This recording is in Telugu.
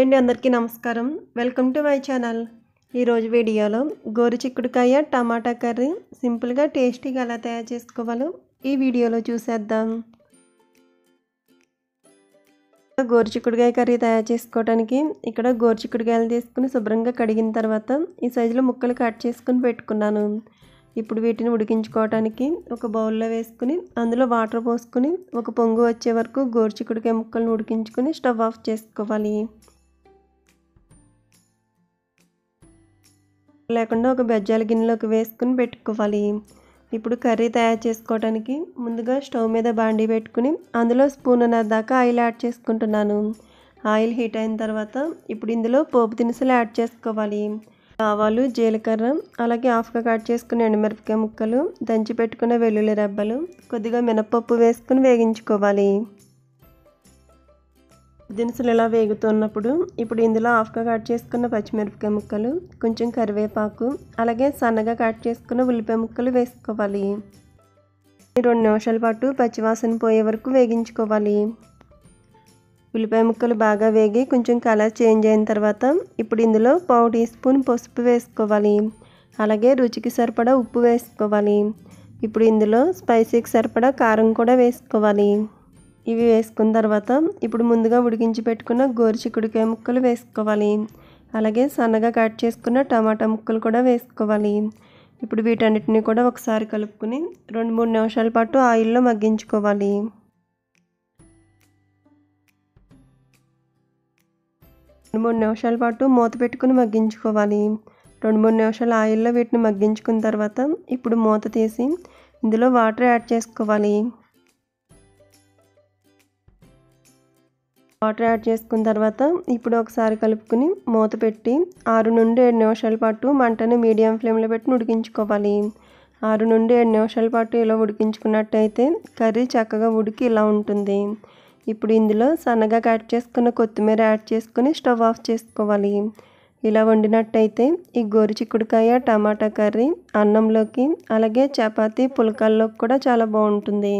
అండి అందరికీ నమస్కారం. Welcome to my channel. ఈరోజు వీడియోలో గోరు చిక్కుడుకాయ టమాటా కర్రీ సింపుల్గా టేస్టీగా ఎలా తయారు చేసుకోవాలో ఈ వీడియోలో చూసేద్దాం. గోరు చిక్కుడుకాయ కర్రీ తయారు చేసుకోవడానికి ఇక్కడ గోరు చిక్కుడుకాయలు తీసుకుని శుభ్రంగా కడిగిన తర్వాత ఈ సైజులో ముక్కలు కట్ చేసుకుని పెట్టుకున్నాను. ఇప్పుడు వీటిని ఉడికించుకోవడానికి ఒక బౌల్లో వేసుకుని అందులో వాటర్ పోసుకుని ఒక పొంగు వచ్చే వరకు గోరు చిక్కుడుకాయ ముక్కలను ఉడికించుకుని స్టవ్ ఆఫ్ చేసుకోవాలి. లేకుండా ఒక బెజ్జాల గిన్నెలోకి వేసుకుని పెట్టుకోవాలి. ఇప్పుడు కర్రీ తయారు చేసుకోవడానికి ముందుగా స్టవ్ మీద బాండీ పెట్టుకుని అందులో స్పూన్ దాకా ఆయిల్ యాడ్ చేసుకుంటున్నాను. ఆయిల్ హీట్ అయిన తర్వాత ఇప్పుడు ఇందులో పోపు దినుసులు యాడ్ చేసుకోవాలి. ఆవాలు జీలకర్ర అలాగే హాఫ్గా కట్ చేసుకుని ఎండుమిరపకాయ ముక్కలు దంచి పెట్టుకున్న వెల్లుల్లి రెబ్బలు కొద్దిగా మినపప్పు వేసుకుని వేగించుకోవాలి. దినుసులు ఇలా వేగుతున్నప్పుడు ఇప్పుడు ఇందులో హాఫ్గా కట్ చేసుకున్న పచ్చిమిరపకాయ ముక్కలు కొంచెం కరివేపాకు అలాగే సన్నగా కట్ చేసుకున్న ఉల్లిపాయ ముక్కలు వేసుకోవాలి. రెండు నిమిషాల పాటు పచ్చివాసన పోయే వరకు వేగించుకోవాలి. ఉల్లిపాయ ముక్కలు బాగా వేగి కొంచెం కలర్ చేంజ్ అయిన తర్వాత ఇప్పుడు ఇందులో పావు టీ స్పూన్ పసుపు వేసుకోవాలి. అలాగే రుచికి సరిపడా ఉప్పు వేసుకోవాలి. ఇప్పుడు ఇందులో స్పైసీకి సరిపడా కారం కూడా వేసుకోవాలి. ఇవి వేసుకున్న తర్వాత ఇప్పుడు ముందుగా ఉడికించి పెట్టుకున్న గోరు చిక్కుడుకాయ ముక్కలు వేసుకోవాలి. అలాగే సన్నగా కట్ చేసుకున్న టమాటా ముక్కలు కూడా వేసుకోవాలి. ఇప్పుడు వీటన్నిటిని కూడా ఒకసారి కలుపుకుని రెండు మూడు నిమిషాల పాటు ఆయిల్లో మగ్గించుకోవాలి. రెండు మూడు నిమిషాల పాటు మూత పెట్టుకుని మగ్గించుకోవాలి. రెండు మూడు నిమిషాలు ఆయిల్లో వీటిని మగ్గించుకున్న తర్వాత ఇప్పుడు మూత తీసి ఇందులో వాటర్ యాడ్ చేసుకోవాలి. వాటర్ యాడ్ చేసుకున్న తర్వాత ఇప్పుడు ఒకసారి కలుపుకుని మూత పెట్టి ఆరు నుండి ఏడు నిమిషాల పాటు మంటను మీడియం ఫ్లేమ్లో పెట్టి ఉడికించుకోవాలి. ఆరు నుండి ఏడు నిమిషాల పాటు ఇలా ఉడికించుకున్నట్టయితే కర్రీ చక్కగా ఉడికి ఇలా ఉంటుంది. ఇప్పుడు ఇందులో సన్నగా కట్ చేసుకున్న కొత్తిమీర యాడ్ చేసుకుని స్టవ్ ఆఫ్ చేసుకోవాలి. ఇలా వండినట్టయితే ఈ గోరు చిక్కుడుకాయ టమాటా కర్రీ అన్నంలోకి అలాగే చపాతీ పులకాల్లోకి కూడా చాలా బాగుంటుంది.